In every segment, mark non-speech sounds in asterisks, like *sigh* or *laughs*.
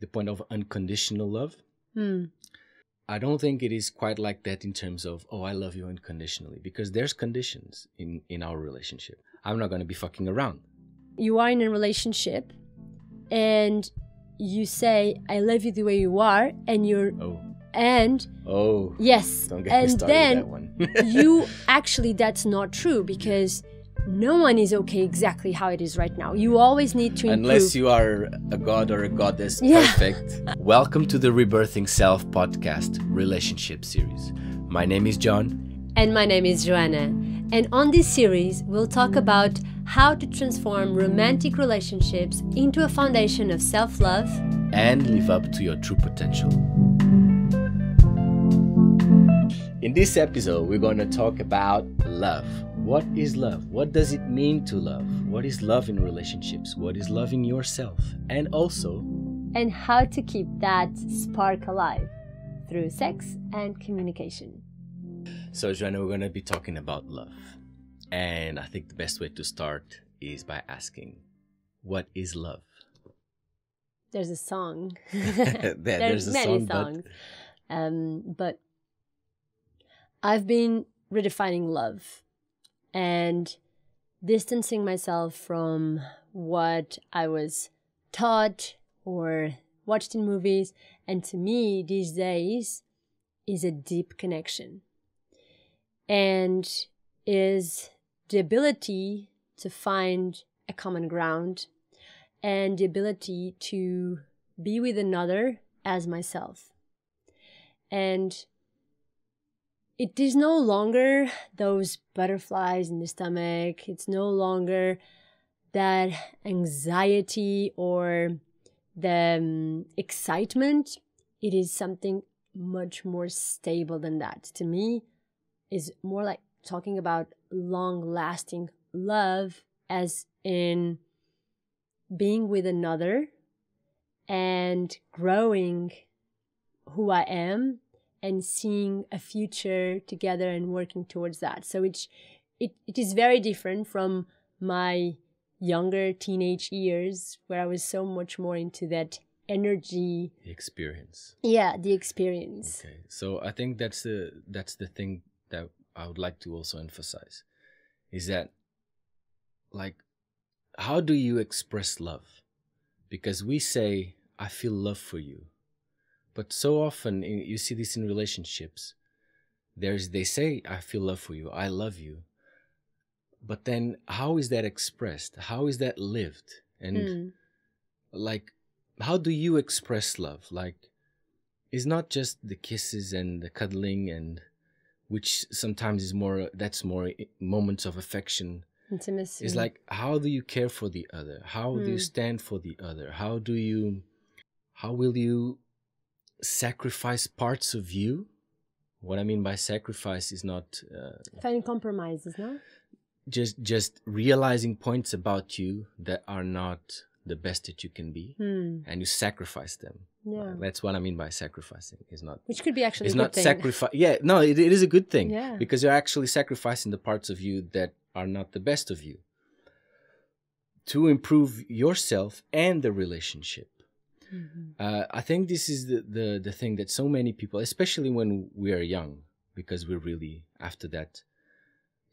the point of unconditional love. Hmm. I don't think it is quite like that in terms of oh I love you unconditionally because there's conditions in in our relationship. I'm not going to be fucking around. You are in a relationship and you say, I love you the way you are, and you're, Oh, and oh, yes, don't get me and started then that one. *laughs* you actually, that's not true because no one is okay exactly how it is right now. You always need to improve. Unless you are a god or a goddess, Yeah. perfect. *laughs* Welcome to the Rebirthing Self podcast relationship series. My name is John, And my name is Joana. And on this series, we'll talk about how to transform romantic relationships into a foundation of self love. and live up to your true potential. In this episode, we're going to talk about love. What is love? What does it mean to love? What is love in relationships? What is loving yourself? And also, and how to keep that spark alive through sex and communication. so Joana, we're going to be talking about love. And I think the best way to start is by asking, what is love? There's a song. *laughs* *laughs* There- there's a many song, but- songs. Um, but I've been redefining love and distancing myself from what I was taught or watched in movies. And to me, these days, is a deep connection and is the ability to find a common ground and the ability to be with another as myself. And it is no longer those butterflies in the stomach, it's no longer that anxiety or the um, excitement. It is something much more stable than that. To me, is more like talking about long lasting love as in being with another and growing who I am and seeing a future together and working towards that. So it's it, it is very different from my younger teenage years where I was so much more into that energy. The experience. Yeah, the experience. Okay, so I think that's the that's the thing that I would like to also emphasize, is that, like, how do you express love? Because we say, "I feel love for you," but so often in, you see this in relationships. There's they say, "I feel love for you," "I love you," but then how is that expressed? How is that lived? And Hmm. like how do you express love like it's not just the kisses and the cuddling and which sometimes is more that's more moments of affection Intimacy. it's like how do you care for the other how do you Mm. stand for the other how do you how will you sacrifice parts of you what i mean by sacrifice is not uh, finding compromises, no? just just realizing points about you that are not the best that you can be Hmm. and you sacrifice them. Yeah. That's what I mean by sacrificing. Is not. Which could be actually It's a good not sacrifice. Yeah, no, it, it is a good thing. Yeah. Because you're actually sacrificing the parts of you that are not the best of you to improve yourself and the relationship. Mhm. Uh, I think this is the, the the thing that so many people, especially when we are young, because we're really after that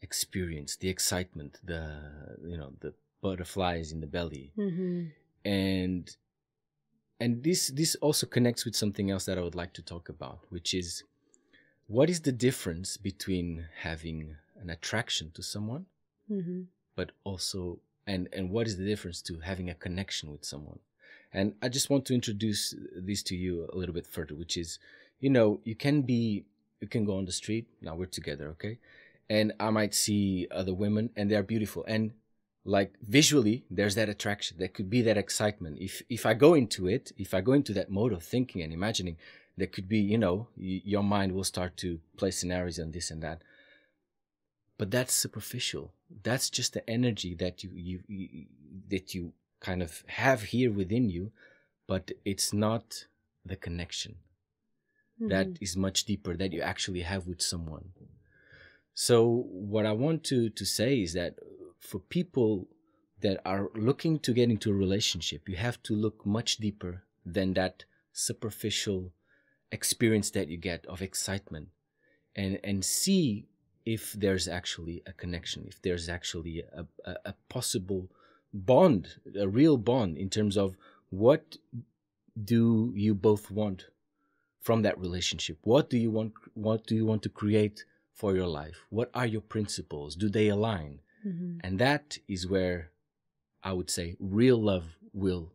experience, the excitement, the you know the butterflies in the belly, Mhm. and and this this also connects with something else that I would like to talk about, which is what is the difference between having an attraction to someone, Mhm. but also and and what is the difference to having a connection with someone? And I just want to introduce this to you a little bit further, which is, you know, you can be you can go on the street. Now we're together, okay? And I might see other women and they're beautiful. And like visually there's that attraction. There could be that excitement. If if i go into it if i go into that mode of thinking and imagining there could be you know your mind will start to play scenarios and this and that. But that's superficial. That's just the energy that you you, you that you kind of have here within you but it's not the connection that Mhm. is much deeper that you actually have with someone so what i want to to say is that for people that are looking to get into a relationship you have to look much deeper than that superficial experience that you get of excitement and and see if there's actually a connection if there's actually a, a, a possible bond a real bond in terms of what do you both want from that relationship what do you want what do you want to create for your life what are your principles do they align Mhm. and that is where i would say real love will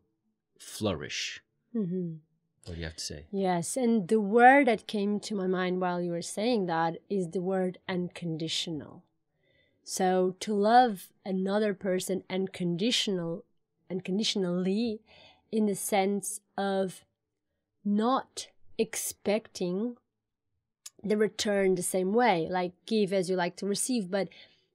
flourish Mhm. what do you have to say Yes, and the word that came to my mind while you were saying that is the word unconditional. So to love another person unconditional unconditionally in the sense of not expecting the return the same way, like give as you like to receive, but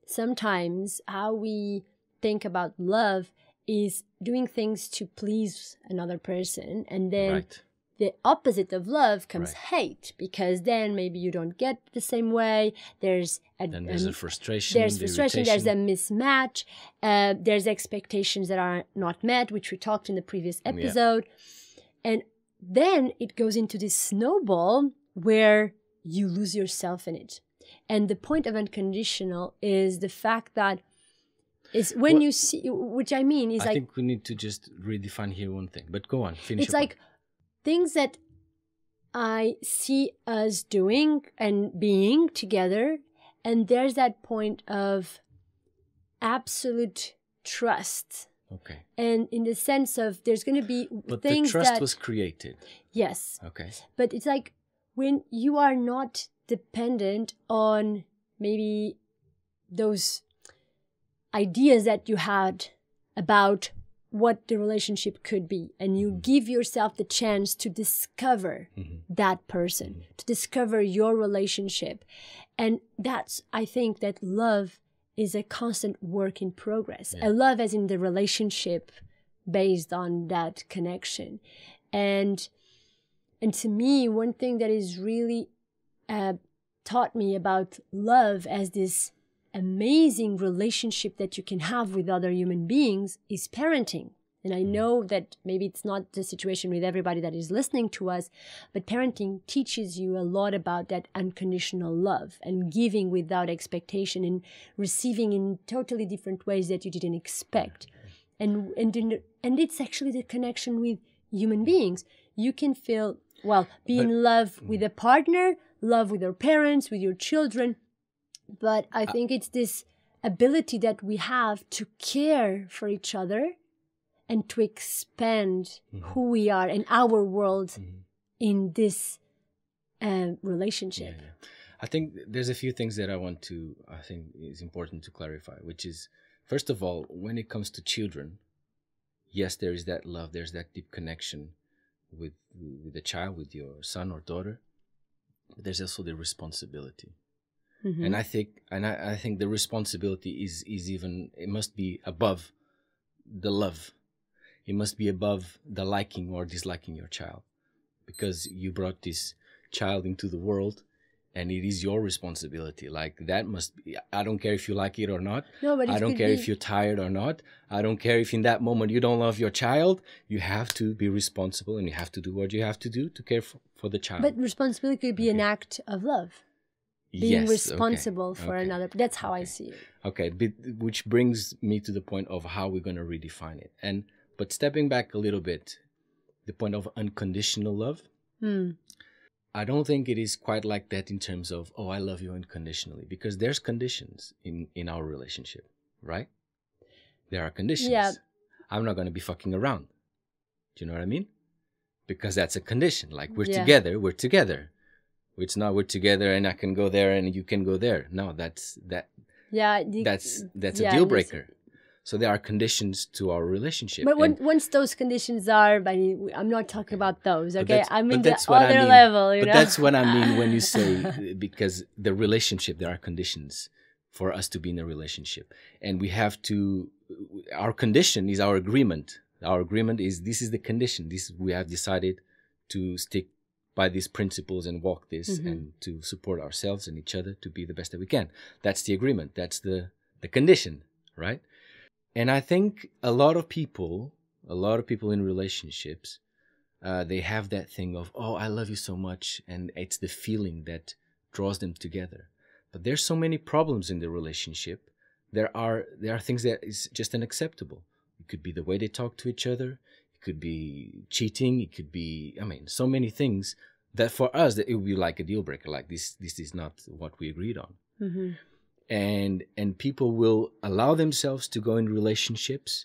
sometimes how we think about love is doing things to please another person and then right the opposite of love comes Right. hate because then maybe you don't get the same way there's a, then there's a frustration there's the frustration there's a mismatch uh, there's expectations that are not met which we talked in the previous Yeah. episode and then it goes into this snowball where you lose yourself in it and the point of unconditional is the fact that is when What- you see which i mean is I like think we need to just redefine here one thing. But go on, finish. it's like things that I see us doing and being together, and there's that point of absolute trust. okay. And in the sense of there's going to be But things the trust that was created. yes, Okay. but it's like when you are not dependent on maybe those ideas that you had about what the relationship could be and you Mhm. give yourself the chance to discover Mhm. that person to discover your relationship and that's i think that love is a constant work in progress Yeah. a love as in the relationship based on that connection and and to me one thing that is really uh, taught me about love as this amazing relationship that you can have with other human beings is parenting. And i mm. know that maybe it's not the situation with everybody that is listening to us but parenting teaches you a lot about that unconditional love and giving without expectation and receiving in totally different ways that you didn't expect. And and in, and it's actually the connection with human beings. You can feel well be in love mm. with a partner love with your parents with your children but i think it's this ability that we have to care for each other and to expand Mhm. who we are and our world Mhm. in this uh, Yeah, relationship yeah. I think there's a few things that I want to, I think is important to clarify, which is, first of all, when it comes to children, yes, there is that love, there's that deep connection with with the child, with your son or daughter. But there's also the responsibility, Mhm. and I think, and I, I think the responsibility is is even it must be above the love. It must be above the liking or disliking your child, because you brought this child into the world and it is your responsibility. Like that must be i don't care if you like it or not. No but i don't care be, if you're tired or not. I don't care if in that moment you don't love your child. You have to be responsible and you have to do what you have to do to care for, for the child. but responsibility could be an act of love being Yes, okay, responsible for okay, another that's how i see it okay but, which brings me to the point of how we're going to redefine it and but stepping back a little bit the point of unconditional love Hmm. I don't think it is quite like that in terms of oh I love you unconditionally because there's conditions in in our relationship, right? There are conditions. Yeah. I'm not going to be fucking around. Do you know what I mean? Because that's a condition. Like we're Yeah. together, we're together. It's not we're together and I can go there and you can go there. No, that's that yeah that's that's yeah, a deal breaker. So there are conditions to our relationship. but when, once those conditions are I mean, i'm not talking about those okay but in the that's I other mean. level you but know that's what I mean when you say *laughs* because the relationship there are conditions for us to be in a relationship and we have to our condition is our agreement our agreement is this is the condition this we have decided to stick by these principles and walk this Mhm. and to support ourselves and each other to be the best that we can. That's the agreement. That's the the condition right? And i think a lot of people a lot of people in relationships uh, they have that thing of oh i love you so much and it's the feeling that draws them together. But there's so many problems in the relationship. There are there are things that is just unacceptable. It could be the way they talk to each other could be cheating it could be i mean so many things that for us that it would be like a deal breaker like this this is not what we agreed on. Hmm and and people will allow themselves to go in relationships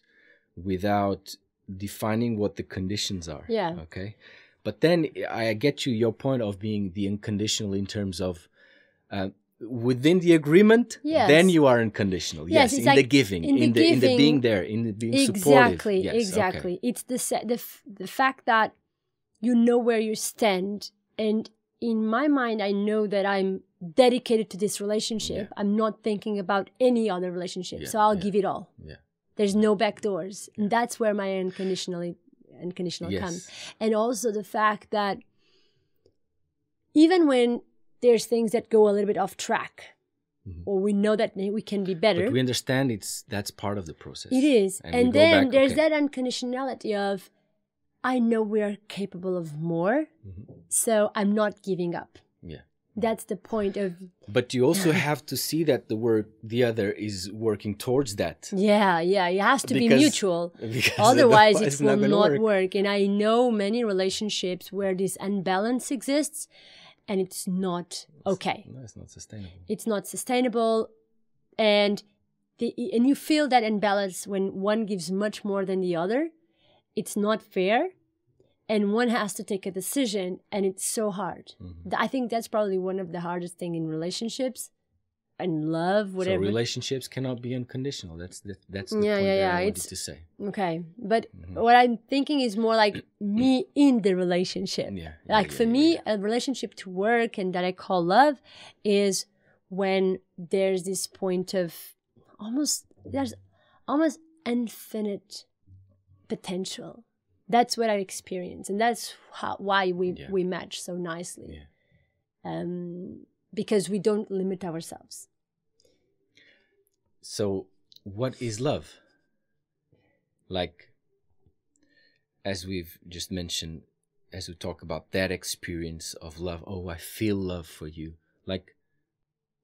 without defining what the conditions are Yeah. okay? But then i get you your point of being the unconditional in terms of uh, within the agreement Yes. then you are unconditional. Yes, yes, in like the giving in in the the, in the being there in the being supportive. Exactly Yes, okay. exactly. It's the the f- the fact that you know where you stand and in my mind i know that i'm dedicated to this relationship. Yeah. i'm not thinking about any other relationship Yeah, so i'll yeah. give it all. Yeah. There's no back doors. And that's where my unconditionally unconditional yes. comes. And also the fact that even when there's things that go a little bit off track Mhm. or we know that we can be better but we understand it's that's part of the process it is. And And, then back, there's okay. that unconditionality of, I know we are capable of more, Mhm. so I'm not giving up. yeah That's the point of, but you also *sighs* have to see that the work the other is working towards that yeah, yeah, it has to be mutual. *laughs* Because Otherwise, it will not work. work. And I know many relationships where this unbalance exists and it's not okay. No, it's not sustainable. It's not sustainable. And, the, and you feel that imbalance when one gives much more than the other. It's not fair. And one has to take a decision, and it's so hard. Mhm. I think that's probably one of the hardest thing in relationships and love, whatever So relationships cannot be unconditional. That's the, that's the Yeah, point yeah, yeah, I wanted it's- to say. okay, but Mhm. what I'm thinking is more like *clears throat* me in the relationship. Yeah, yeah, like yeah, for me, a relationship to work and that I call love is when there's this point of almost there's almost infinite potential. That's what I experience, and that's how, why we we match so nicely. Yeah. Um, because we don't limit ourselves. So, what is love? Like, as we've just mentioned, as we talk about that experience of love, oh, I feel love for you. Like,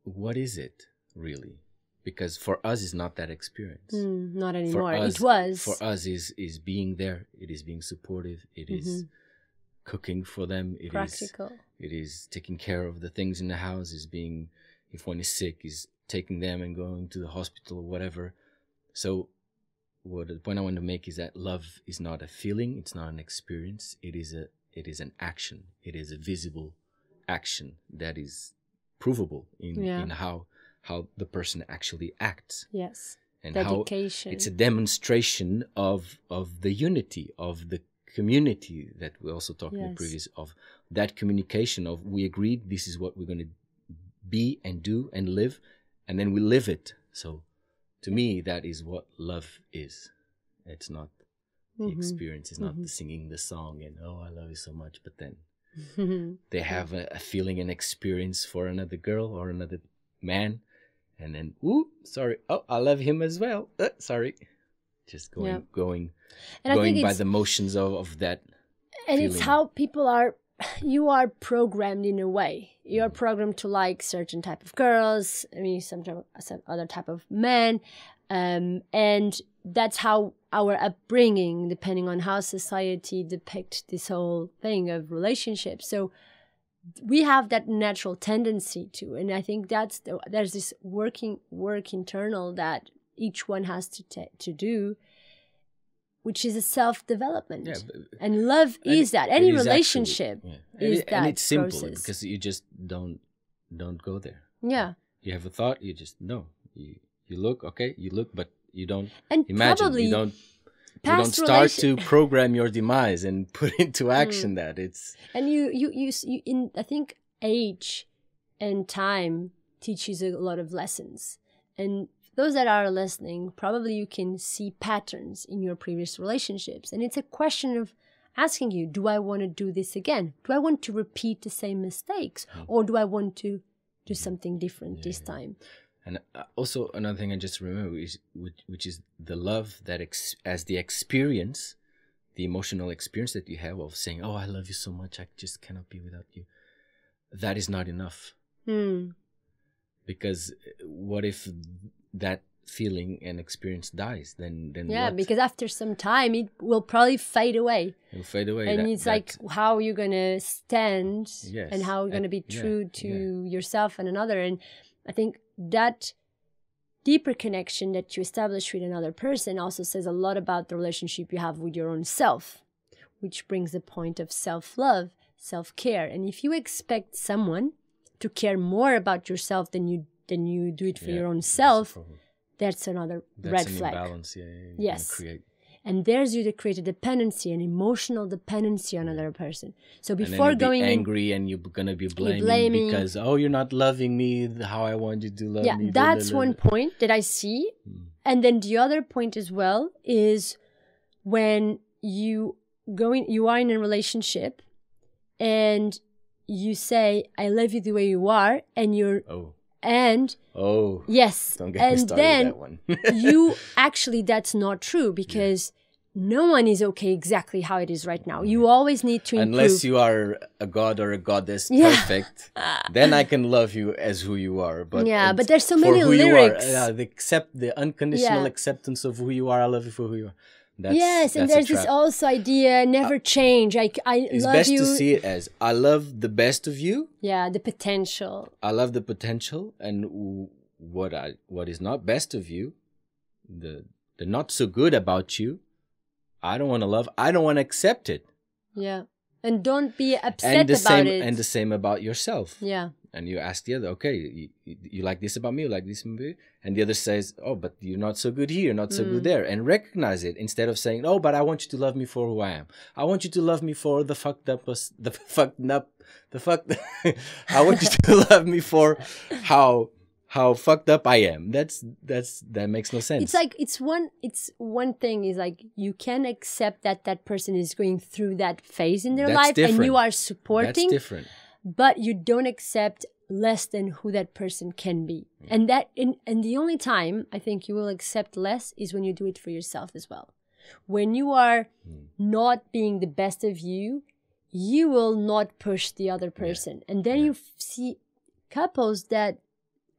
what is it really? Because for us, it's not that experience. Mm, not anymore. us- it was For us, is is being there. It is being supportive. It is cooking for them. It is practical. it is taking care of the things in the house is being if one is sick is taking them and going to the hospital or whatever so what the point i want to make is that love is not a feeling it's not an experience it is a it is an action it is a visible action that is provable in Yeah. in how how the person actually acts Yes, and how dedication. it's a demonstration of of the unity of the community that we also talked in the previous of that communication of we agreed this is what we're going to be and do and live and then we live it. So to me that is what love is. It's not the Mhm. experience it's not the Mhm. singing the song and oh i love you so much but then *laughs* they have a, a feeling and experience for another girl or another man and then ooh sorry oh i love him as well. Uh, sorry just going Yeah. going and going by the motions of, of that and it's how people are *sighs* you are programmed in a way you're Mm-hmm. programmed to like certain type of girls i mean some, some other type of men um, and that's how our upbringing depending on how society depicts this whole thing of relationships so we have that natural tendency to and i think that's the, there's this working work internal that each one has to ta to do which is a self development yeah and love and is that. any is actually- relationship yeah. and, is that. and it's simple process. because you just don't don't go there. Yeah. You have a thought you just no. You you look okay you look but you don't and imagine. Probably you don't you don't start relation- to program your demise and *laughs* put into mm. action that. It's and you, you you you in i think age and time teaches a lot of lessons. And those that are listening probably you can see patterns in your previous relationships and it's a question of asking you do i want to do this again do i want to repeat the same mistakes or do i want to do something different this Mm-hmm. Time And uh, also another thing I just remember is which, which is the love that ex- as the experience the emotional experience that you have of saying, "Oh, I love you so much, I just cannot be without you," that is not enough. Hmm. Because uh, what if that feeling and experience dies? Then, then Yeah, what? because after some time it will probably fade away. it'll fade away. and That- it's like how you're gonna stand Yes, and how you're gonna be yeah, true to yeah. yourself and another and i think that deeper connection that you establish with another person also says a lot about the relationship you have with your own self which brings the point of self-love self-care and if you expect someone to care more about yourself than you than you do it for yeah, your own self problem. that's another That's red an flag imbalance. Yeah, yeah, Yes. And there's you to create a dependency an emotional dependency on another person so And then before be going in- angry and you're gonna be blaming, blaming- because oh you're not loving me how I want you to love me. yeah me. that's blah, blah, one point that i see Mm. and then the other point as well is when you going you are in a relationship and you say i love you the way you are and you're Oh and oh yes don't get and then with that one. *laughs* you actually that's not true because no one is okay exactly how it is right now you always need to improve Unless you are a god or a goddess Yeah. perfect, *laughs* then I can love you as who you are. But Yeah, but there's so many you are, lyrics. yeah, the accept the unconditional Yeah. acceptance of who you are. I love you for who you are. That's, yes and there's this. Uh, also idea never change i, I It's love best you to see it as I love the best of you. yeah the potential I love the potential and w- what I what is not best of you, the the not so good about you. I don't want to love. I don't want to accept it. Yeah. And don't be upset and the about same it. and the same about yourself. yeah. And you ask the other, okay, you, you, like this about me, you like this me, and the other says, oh, but you're not so good here, not so Mm. good there, and recognize it instead of saying, oh, but I want you to love me for who I am. I want you to love me for the fucked up, the fucked up, the fucked. *laughs* I want you to *laughs* love me for how how fucked up I am. That's that's that makes no sense. It's like it's one it's one thing is like you can accept that that person is going through that phase in their That's life and you are supporting. that's different. But you don't accept less than who that person can be. Mm. And that in and the only time I think you will accept less is when you do it for yourself as well. When you are Mm. not being the best of you, you will not push the other person. And then Yeah. you f- see couples that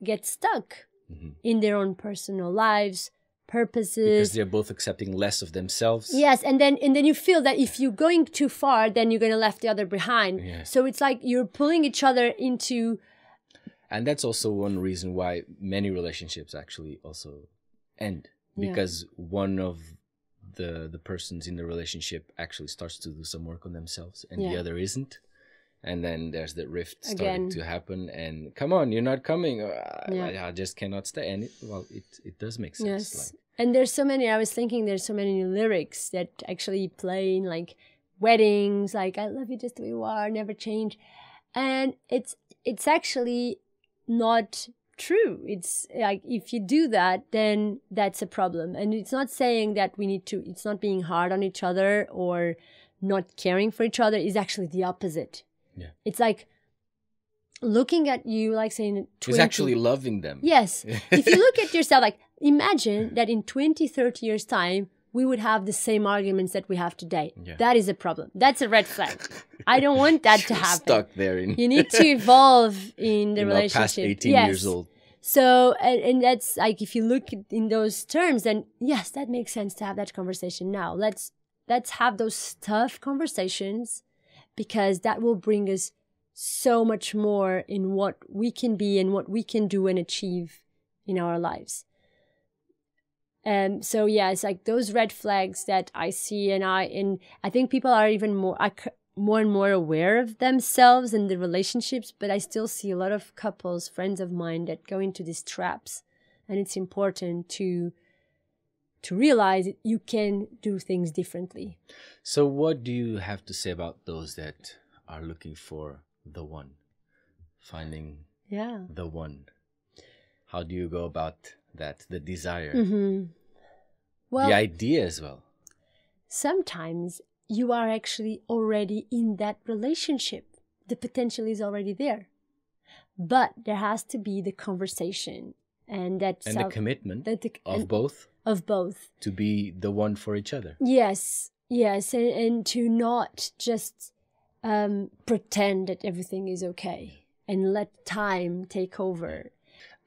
get stuck Mhm. in their own personal lives, Because purposes. they're both accepting less of themselves. Yes, and then and then you feel that if you're going too far, then you're gonna left the other behind. Yeah. So it's like you're pulling each other into and that's also one reason why many relationships actually also end Yeah. because one of the the persons in the relationship actually starts to do some work on themselves and the other isn't and then there's the rift starting Again. to happen and come on you're not coming uh, Yeah. I, I just cannot stay and it, well it it does make sense yes. like and there's so many. I was thinking there's so many lyrics that actually play in like weddings, like "I love you just the way you are, never change," and it's it's actually not true. It's like if you do that, then that's a problem. And it's not saying that we need to. It's not being hard on each other or not caring for each other. is actually the opposite. Yeah. It's like looking at you, like saying, it's actually loving them Yes. *laughs* if you look at yourself, like imagine that in 20, 30 years' time, we would have the same arguments that we have today. Yeah. That is a problem. That's a red flag. I don't want that *laughs* to happen. stuck there in You need to evolve in the *laughs* know, relationship. past 18 yes. years old So, and, and that's like if you look in those terms, then yes, that makes sense to have that conversation now. Let's let's have those tough conversations because that will bring us so much more in what we can be and what we can do and achieve in our lives. Um, so yeah, it's like those red flags that I see, and I and I think people are even more I more and more aware of themselves and the relationships. But I still see a lot of couples, friends of mine, that go into these traps, and it's important to to realize you can do things differently. So, what do you have to say about those that are looking for the one, finding Yeah. the one? How do you go about that? The desire, Mm-hmm. Well, the idea as well. sometimes you are actually already in that relationship. The potential is already there. But there has to be the conversation and that And the commitment that the- of both of both. to be the one for each other. Yes. yes and, and to not just um, pretend that everything is okay and let time take over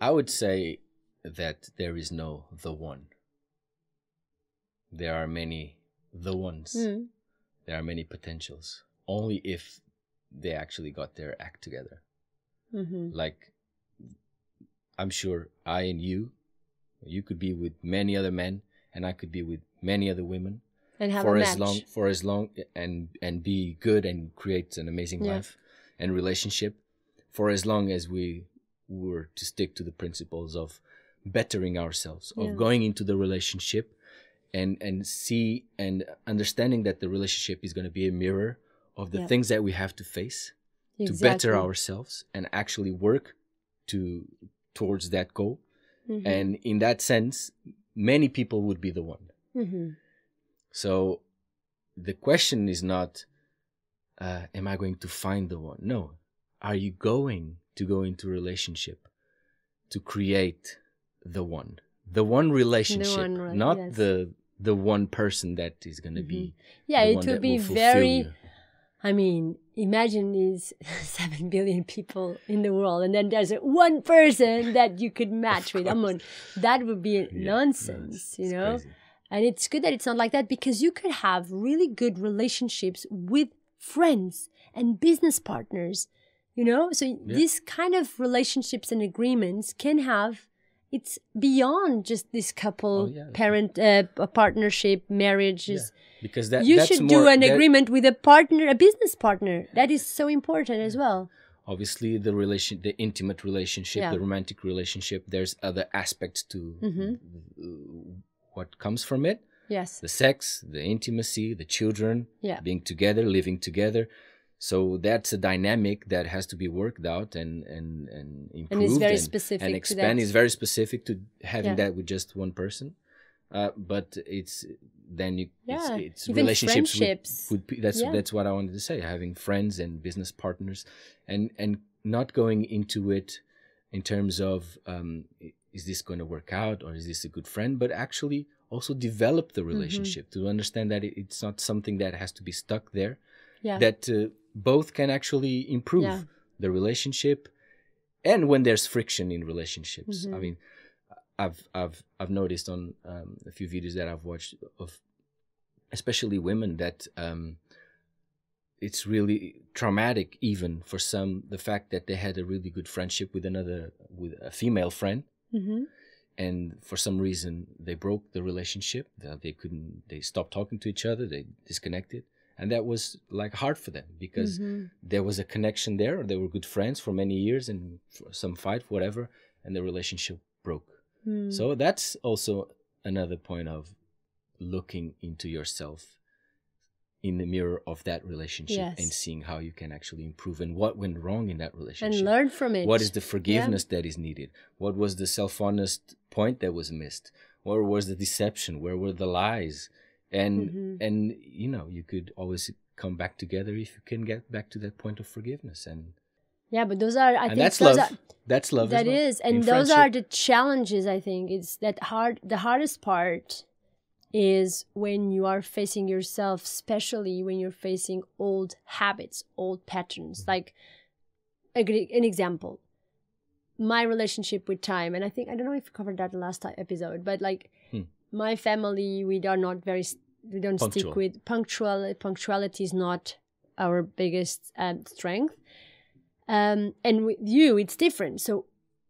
I would say that there is no the one. There are many the ones. Mm. There are many potentials. Only if they actually got their act together. hmm Like, I'm sure I and you, you could be with many other men, and I could be with many other women and have for as match long for as long and and be good and create an amazing Yeah. life and relationship for as long as we were to stick to the principles of bettering ourselves of Yeah. going into the relationship and and see and understanding that the relationship is going to be a mirror of the Yeah. things that we have to face to better ourselves and actually work to towards that goal Mhm. and in that sense many people would be the one Mhm. so the question is not, uh, am I going to find the one? No. Are you going to go into a relationship to create the one? The one relationship, one rela- not yes. the the one person that is going to be. yeah the it will be fulfill very you. I mean, imagine these *laughs* seven billion people in the world, and then there's one person that you could *laughs* match with. I mean, that would be Yeah, nonsense, you know. crazy. And it's good that it's not like that because you could have really good relationships with friends and business partners, you know. So these kind of relationships and agreements can have. It's beyond just this couple, Oh, yeah. parent, uh, a partnership, marriages Because that you should more, do an that- agreement with a partner a business partner that is so important as well Obviously, the relation, the intimate relationship, Yeah. the romantic relationship. There's other aspects to Mhm. uh, what comes from it. yes the sex, the intimacy, the children, Yeah. being together, living together. So that's a dynamic that has to be worked out and and and improved. and it's very specific and expand. Is very specific to having Yeah. that with just one person. Uh, but it's then you Yeah, it's, it's relationships with- with, that's Yeah. that's what I wanted to say. Having friends and business partners, and and not going into it in terms of um, is this going to work out or is this a good friend, but actually also develop Mm-hmm. the relationship to understand that it, it's not something that has to be stuck there. Yeah That uh, both can actually improve Yeah. the relationship, and when there's friction in relationships. I Mhm. mean, I've I've I've noticed on um, a few videos that I've watched of, especially women, that um, it's really traumatic even for some the fact that they had a really good friendship with another with a female friend hmm and for some reason they broke the relationship they couldn't they stopped talking to each other they disconnected and that was like hard for them because Mm-hmm. there was a connection there they were good friends for many years and some fight whatever and the relationship broke Mm. so that's also another point of looking into yourself in the mirror of that relationship Yes. and seeing how you can actually improve and what went wrong in that relationship. and learn from it what is the forgiveness that is needed what was the self-honest point that was missed where was the deception where were the lies and Mhm. and you know you could always come back together if you can get back to that point of forgiveness and yeah but those are i and think that's those love are that's love That well. is, and In those are the challenges. I think it's that hard. The hardest part is when you are facing yourself, especially when you're facing old habits, old patterns. Mm-hmm. Like a an example, my relationship with time, and I think I don't know if we covered that last episode, but like. My family, we are not very. We don't Punctual. stick with punctual. Punctuality is not our biggest um, strength um, and with you it's different so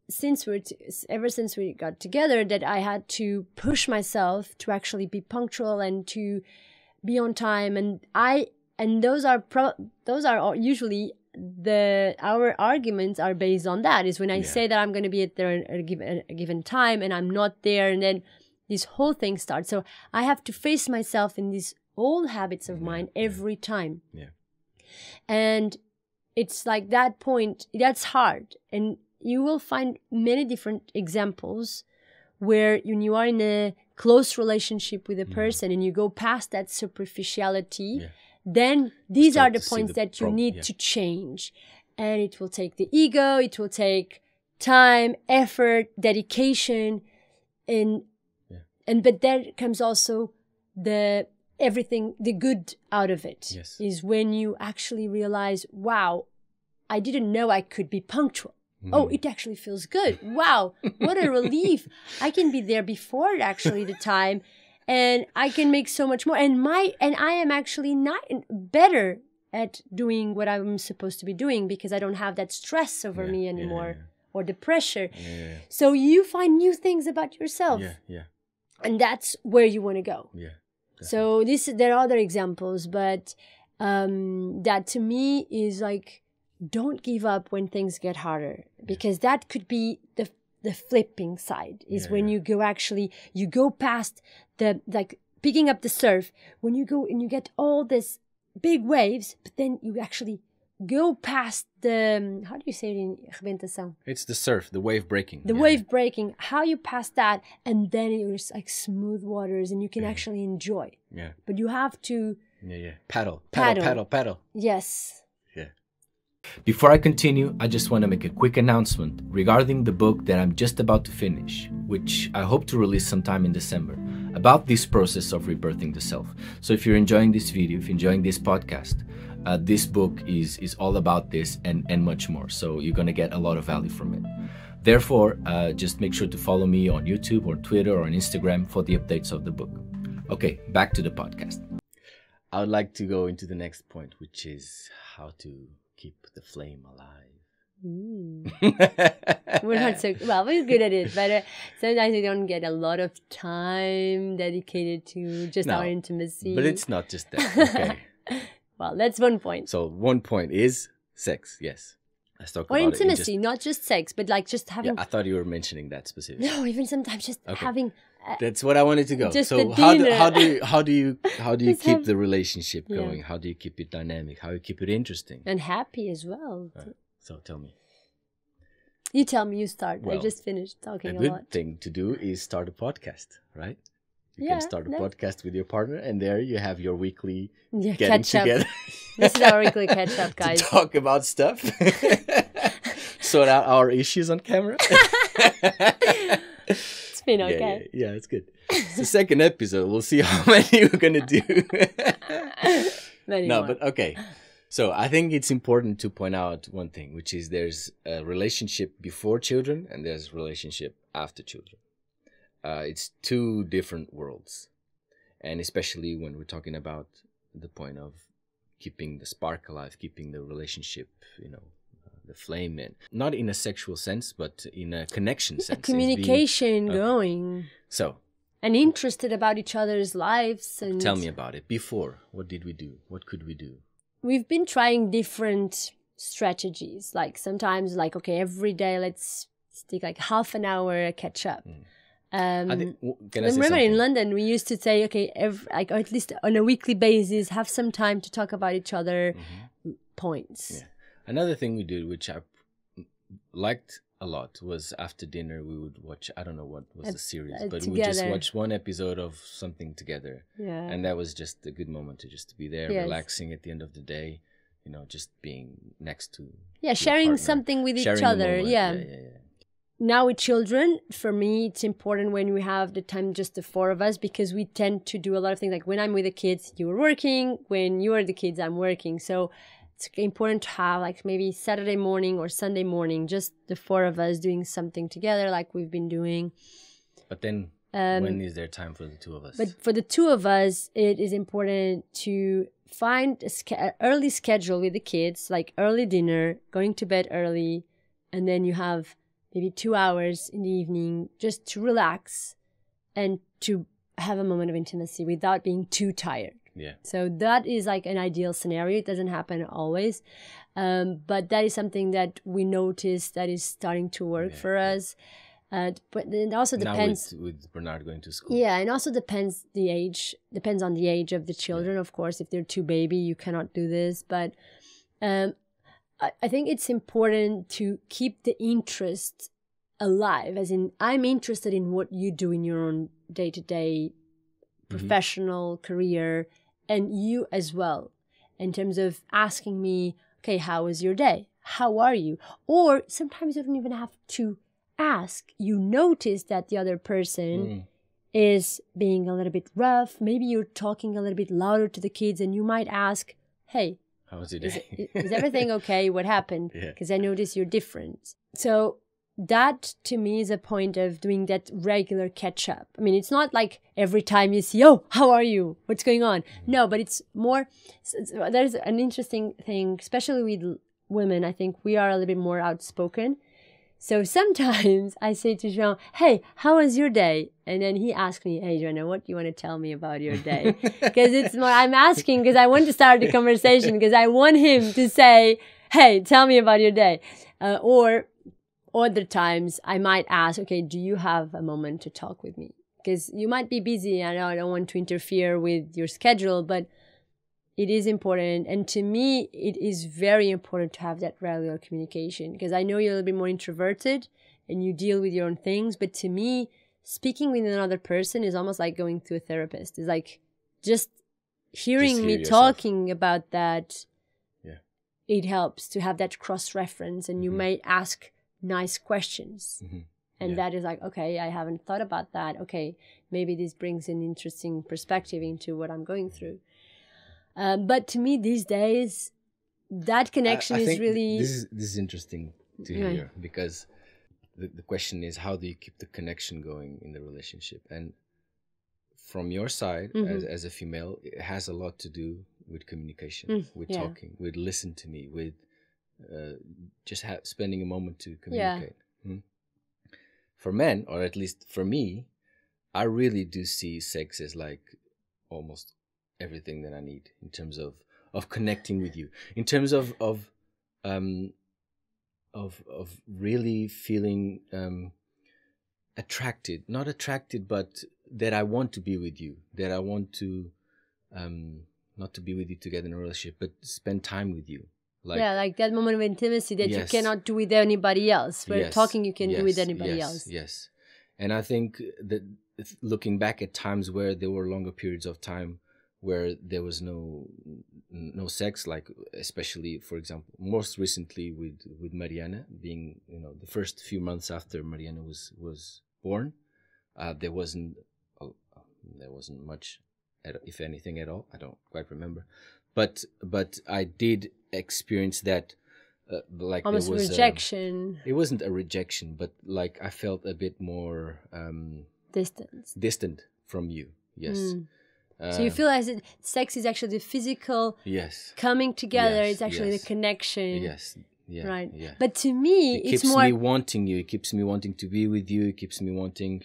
since we're t- ever since we got together that i had to push myself to actually be punctual and to be on time and i and those are pro those are usually the our arguments are based on that is when i Yeah. say that i'm going to be at there at a given, a given time and i'm not there and then this whole thing starts so i have to face myself in these old habits of mine every time Yeah. and it's like that point that's hard and you will find many different examples where when you are in a close relationship with a Mhm. person and you go past that superficiality Yeah. then these Start are the points the that you prob- need yeah. to change and it will take the ego it will take time effort dedication and. And but there comes also the everything the good out of it Yes. is when you actually realize wow i didn't know i could be punctual. Oh Mm. it actually feels good. Wow what a relief. *laughs* I can be there before actually the time and i can make so much more. And my and i am actually not better at doing what i'm supposed to be doing because i don't have that stress over Yeah, me yeah, anymore yeah. or the pressure. Yeah, yeah, so you find new things about yourself. Yeah, yeah, and that's where you want to go yeah. so this there are other examples, but um, that to me is like don't give up when things get harder because that could be the the flipping side is Yeah, when yeah. you go actually you go past the like picking up the surf when you go and you get all this big waves but then you actually go past the um, how do you say it in arrebentação It's the surf, the wave breaking. the yeah, wave breaking how you pass that and then it's like smooth waters and you can Yeah. actually enjoy Yeah, but you have to yeah, yeah. Paddle, Paddle. paddle, paddle, paddle. yes Yeah. Before I continue, I just want to make a quick announcement regarding the book that I'm just about to finish, which I hope to release sometime in December, about this process of rebirthing the self. So if you're enjoying this video, if you're enjoying this podcast, uh, this book is is all about this and and much more. So you're gonna get a lot of value from it. Therefore, uh, just make sure to follow me on YouTube or Twitter or on Instagram for the updates of the book. Okay, back to the podcast. I would like to go into the next point, which is how to keep the flame alive. we're not so well we're good at it but uh, sometimes we don't get a lot of time dedicated to just No, our intimacy But it's not just that. Okay. *laughs* well that's one point so one point is sex. Yes. Let's talk or about intimacy in not just sex but like just Just, having yeah, I thought you were mentioning that specifically. no even sometimes just Okay. having uh, That's what I wanted to go. Just so the how do, how do you how do you how do you Just keep have- the relationship Yeah. going? How do you keep it dynamic? How do you keep it interesting? and happy as well Uh, so tell me. you tell me you start Well, i just finished A talking a, good lot thing to do is start a podcast, right? You Yeah, can start a no. podcast with your partner, and there you have your weekly yeah getting catch up together. *laughs* this is our weekly *laughs* catch up guys talk about stuff, *laughs* sort out our issues on camera. it's been okay yeah, yeah, it's good. It's the second episode. We'll see how many we're gonna do. Many no, more. but okay. So I think it's important to point out one thing, which is there's a relationship before children and there's relationship after children. Uh, it's two different worlds, and especially when we're talking about the point of keeping the spark alive, keeping the relationship, you know, uh, the flame in, not in a sexual sense, but in a connection a sense. Being- communication okay. going So and interested about each other's lives and tell me about it. Before, what did we do? What could we do? we've been trying different strategies like sometimes like okay every day let's stick like half an hour catch up Mm. Um I think, I remember in london we used to say okay every, like or at least on a weekly basis have some time to talk about each other Mhm. points Yeah. Another thing we did, which I liked a lot, was after dinner we would watch. I don't know what was Uh, the series, uh, but we just watched one episode of something together, yeah and that was just a good moment to just be there, Yes. relaxing at the end of the day. You know, just being next to yeah sharing partner, something with sharing each other moment. yeah. yeah, yeah, yeah. Now with children for me it's important when we have the time just the four of us because we tend to do a lot of things. Like when i'm with the kids you're working. When you are the kids i'm working. So it's important to have like maybe saturday morning or sunday morning just the four of us doing something together like we've been doing. But then, um, when is there time for the two of us? but for the two of us, it is important to find a sch- a early schedule with the kids, like early dinner, going to bed early, and then you have maybe two hours in the evening just to relax and to have a moment of intimacy without being too tired. yeah, So that is like an ideal scenario. It doesn't happen always, um, but that is something that we notice that is starting to work Yeah, for yeah. us. Uh, but it also depends. now with, with Bernard going to school. Yeah, and also depends the age. Depends on the age of the children, of course. If they're too baby, you cannot do this. But um, I, think it's important to keep the interest alive. As in, I'm interested in what you do in your own day to day professional career, and you as well. In terms of asking me, okay, how was your day? How are you? Or sometimes you don't even have to ask. You notice that the other person Mm. is being a little bit rough. Maybe you're talking a little bit louder to the kids, and you might ask, "Hey, How was your is, day? it, is everything *laughs* okay? What happened? Yeah. Because I notice you're different." So that to me is a point of doing that regular catch up. I mean, it's not like every time you see, "Oh, how are you? What's going on?" Mm-hmm. No, but it's more. There's an interesting thing, especially with women. I think we are a little bit more outspoken. So sometimes I say to Jean, "Hey, how was your day?" And then he asks me, "Hey, Joana, what do you want to tell me about your day?" *laughs* Because it's more I'm asking because I want to start the conversation because I want him to say, "Hey, tell me about your day," uh, or other times I might ask, "Okay, do you have a moment to talk with me?" Because you might be busy. I know I don't want to interfere with your schedule, but it is important and to me it is very important to have that regular communication because i know you're a little bit more introverted and you deal with your own things but to me speaking with another person is almost like going to a therapist it's like just hearing hear me yourself. talking about that Yeah. it helps to have that cross reference and you Mhm. may ask nice questions Mhm. and Yeah. that is like okay i haven't thought about that okay maybe this brings an interesting perspective into what i'm going through um, but to me these days that connection I is think really this is this is interesting to Yeah. hear because the, the question is how do you keep the connection going in the relationship and from your side as, Mhm. as a female it has a lot to do with communication Mm, with yeah. talking with listen to me with uh, just ha- spending a moment to Yeah. communicate Hmm? for men or at least for me i really do see sex as like almost everything that i need in terms of of connecting with you. In terms of of um of of really feeling um attracted not attracted but that i want to be with you that i want to um not to be with you together in a relationship but spend time with you. Like yeah like that moment of intimacy that you cannot do with anybody else. Where Yes, talking you can do with anybody yes, else. Yes, and I think that looking back at times where there were longer periods of time where there was no no sex, like especially for example, most recently with with Mariana being you know the first few months after Mariana was was born, uh, there wasn't uh, there wasn't much, at, if anything at all. I don't quite remember, but but I did experience that. Uh, like almost was um, rejection it wasn't a rejection, but like I felt a bit more um, distance distant from you. Yes. Mm. Uh, so you feel as it, sex is actually the physical yes, coming together Yes, it's actually yes. the connection yes, yeah, right Yeah. but to me it it's keeps more me wanting you. It keeps me wanting to be with you. It keeps me wanting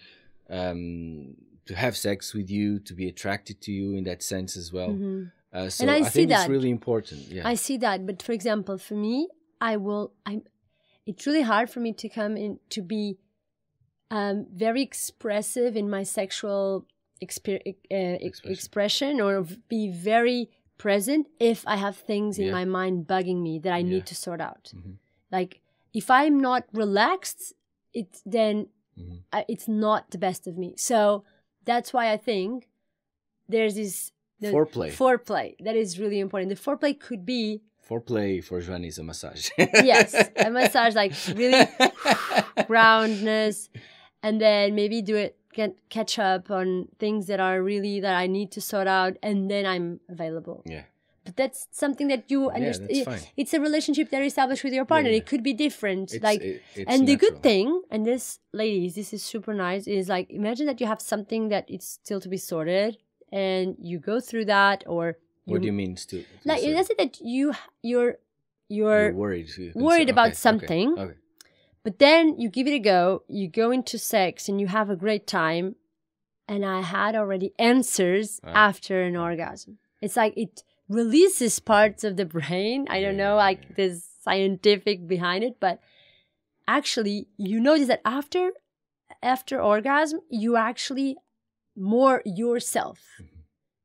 um, to have sex with you, to be attracted to you in that sense as well. Mhm. Uh, so And I I, see think that. it's really important. Yeah. I see that, but for example, for me, I will. I'm. It's really hard for me to come in to be um, very expressive in my sexual exper- uh, Expression. expression or be very present if I have things in Yeah. my mind bugging me that I Yeah. need to sort out. Mhm. Like if I'm not relaxed, it then Mhm. I, it's not the best of me. So that's why I think there's this the Foreplay. Foreplay that is really important. The foreplay could be Foreplay for Joana is a massage. yes, a *laughs* massage like really *laughs* groundness, and then maybe do it get catch up on things that are really that I need to sort out, and then I'm available. yeah. But that's something that you Yeah, understand. that's fine. It's a relationship that you establish with your partner. yeah. It could be different, It's, like it- and the good thing, and this, ladies, this is super nice, is like imagine that you have something that it's still to be sorted, and you go through that, or What do you mean? Still, like let's say that you you're you're, You're worried. worried about Okay, okay, something. Okay. But then you give it a go, you go into sex, and you have a great time, and I had already answers Ah. after an orgasm. It's like it releases parts of the brain. I don't know, like there's scientific behind it, but actually you notice that after after orgasm you actually more yourself Mhm.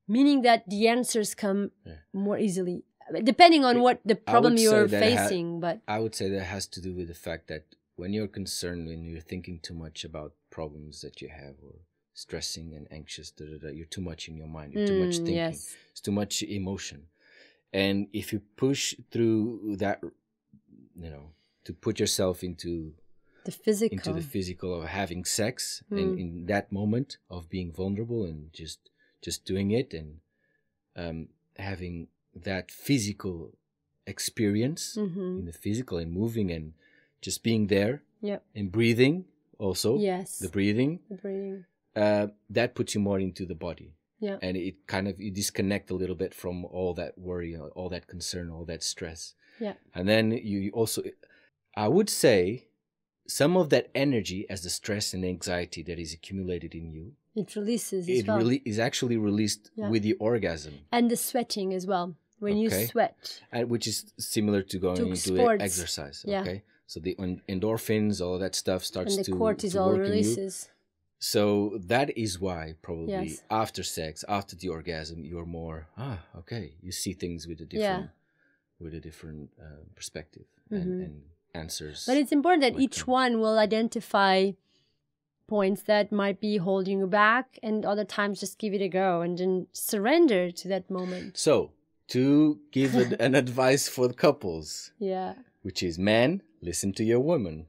meaning that the answers come Yeah. more easily depending on what the problem you're facing but I would say that has to do with the fact that when you're concerned, when you're thinking too much about problems that you have or stressing and anxious, da, da, da, you're too much in your mind. You're too much Mm, thinking. yes It's too much emotion. And if you push through that, you know, to put yourself into the physical. into the physical of having sex Mm. and in that moment of being vulnerable and just just doing it and um, having that physical experience hmm in the physical and moving and just being there Yep. and breathing also Yes. the breathing The breathing. uh, that puts you more into the body Yeah. and it kind of you disconnect a little bit from all that worry all that concern all that stress Yeah. and then you also i would say some of that energy as the stress and anxiety that is accumulated in you It releases as it well. really is actually released Yeah. with the orgasm and the sweating as well. When you sweat. and which is similar to going To into sports. exercise Yeah. okay so the endorphins all that stuff starts and the to, to cortisol you. releases. So that is why probably Yes. after sex, after the orgasm, you're more ah okay. You see things with a different with a different uh, perspective Mhm. and, and answers. But it's important that each them. one will identify points that might be holding you back, and other times just give it a go and then surrender to that moment. so to give an, *laughs* an advice for the couples, Yeah. which is man, listen to your woman.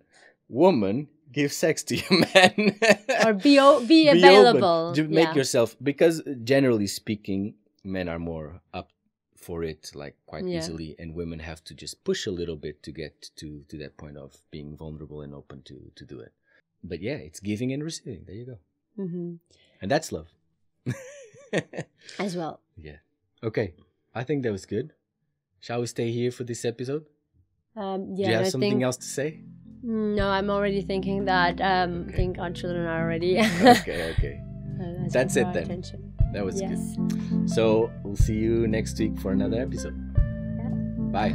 Woman, give sex to your *laughs* man. Or be o- be, open available. to make yeah. yourself because generally speaking, men are more up for it like quite Yeah. easily, and women have to just push a little bit to get to to that point of being vulnerable and open to to do it. But yeah, it's giving and receiving. There you go, hmm and that's love. as well. *laughs* yeah. Okay, I think that was good. Shall we stay here for this episode? Um, Do yeah, you have something think else to say? no, I'm already thinking that. Um, I think our children are already. *laughs* okay, okay, uh, That's it then. Attention. that was yes. good. So we'll see you next week for another episode. Bye.